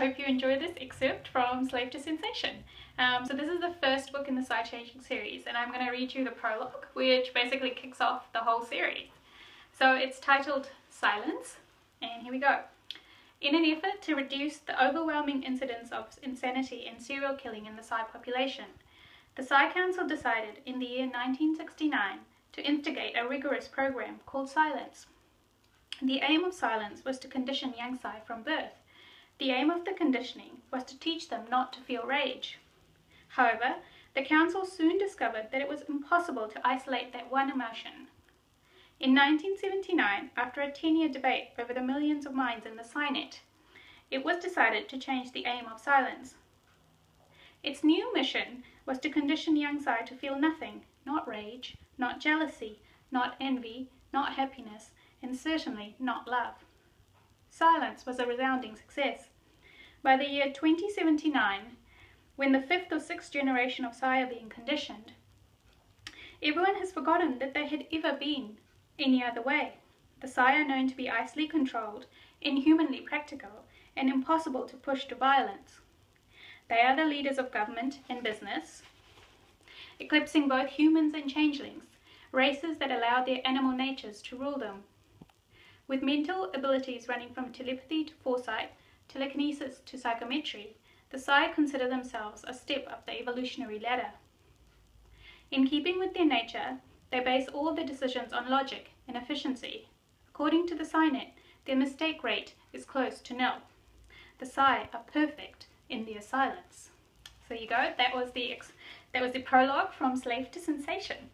hope you enjoy this excerpt from Slave to Sensation. Um, so this is the first book in the Psy-Changeling series and I'm going to read you the prologue which basically kicks off the whole series. So it's titled Silence and here we go. In an effort to reduce the overwhelming incidence of insanity and serial killing in the Psy population, the Psy Council decided in the year 1969 to instigate a rigorous program called Silence. The aim of Silence was to condition young Psy from birth the aim of the conditioning was to teach them not to feel rage. However, the council soon discovered that it was impossible to isolate that one emotion. In 1979, after a 10 year debate over the millions of minds in the PsyNet, it was decided to change the aim of silence. Its new mission was to condition young Psy to feel nothing, not rage, not jealousy, not envy, not happiness, and certainly not love. Silence was a resounding success. By the year 2079, when the fifth or sixth generation of Psy are being conditioned, everyone has forgotten that they had ever been any other way. The Psy are known to be icily controlled, inhumanly practical, and impossible to push to violence. They are the leaders of government and business, eclipsing both humans and changelings, races that allow their animal natures to rule them. With mental abilities running from telepathy to foresight, telekinesis to psychometry, the Psy consider themselves a step up the evolutionary ladder. In keeping with their nature, they base all their decisions on logic and efficiency. According to the PsyNet, their mistake rate is close to nil. The Psy are perfect in their silence. So you go, that was the that was the prologue from Slave to Sensation.